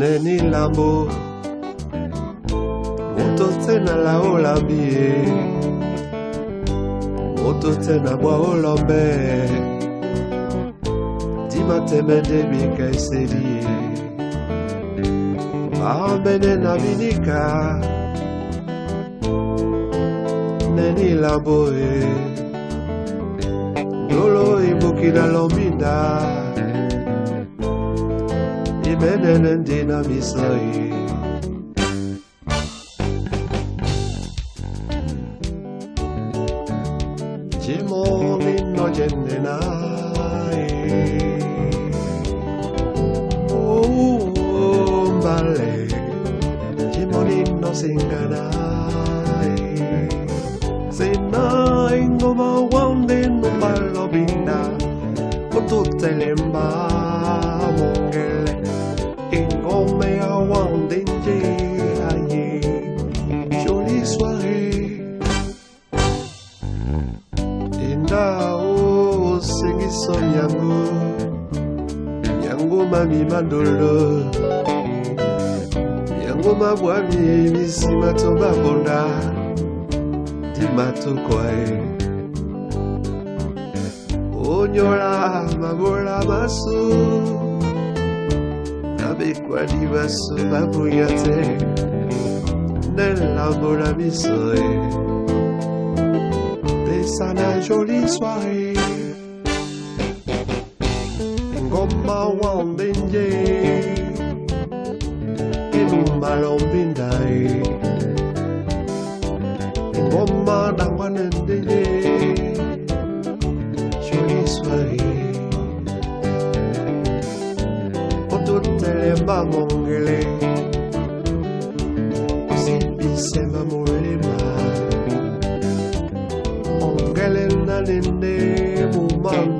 neni lambo moto te na la olambi ye. Moto te na bwa olombe dima temende bika eseli ye. Baambene na binika. Neni lambo ye. Ndolo ibuki na lombinda bedenin dinamisayı Cimo minno cennenai Um balle Cimo ninno singanai Sinna ingo mawai soirée enda osengiso yango yango mami mandolo. Yango mabwami misima to babonda dimatokwae onyola mabola maso nabekwadi baso babunya te nelambola miso e sana jolie soirée. Ngoma wambenje, inuma lombindai. Ngoma dangwanendeje, jolie soirée. Otutelemba mongele, osipisema mulema. ongele na nene mumanga